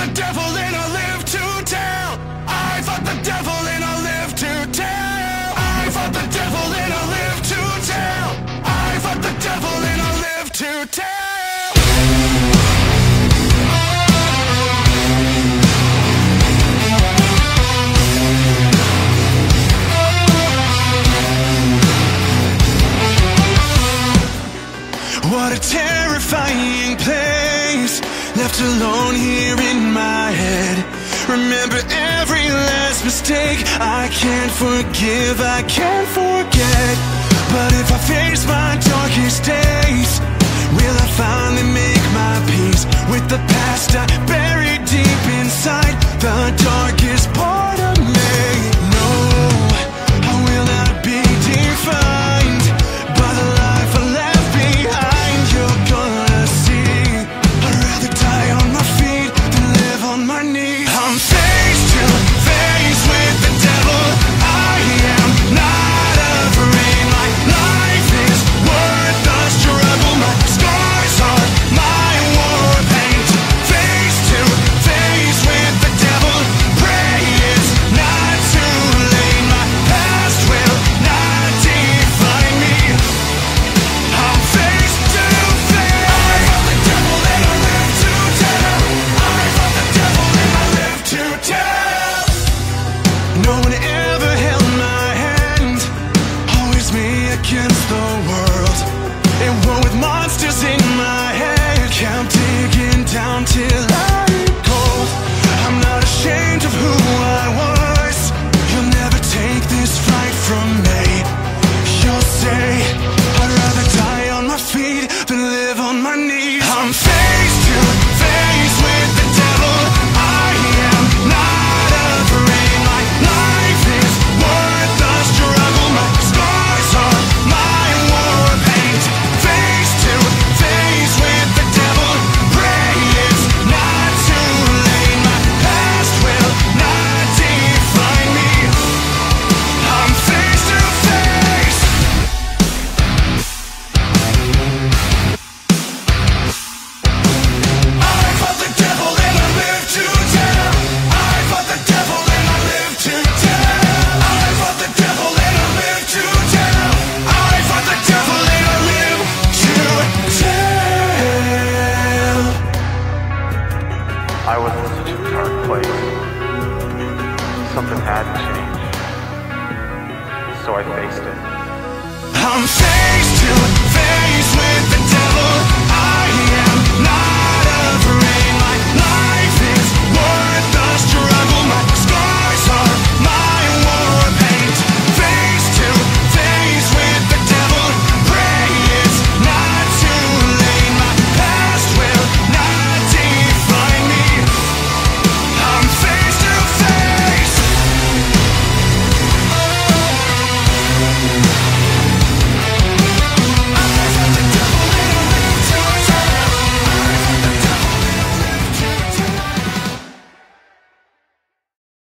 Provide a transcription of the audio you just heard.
the devil and I live to tell. I fought the devil and I live to tell. I fought the devil and I live to tell. I fought the devil and I live to tell. terrifying place. Left alone here in my head. Remember every last mistake. I can't forgive, I can't forget. But if I face my darkest days Will I finally make my peace with the past I known Something had to change. So I faced it. I'm faced to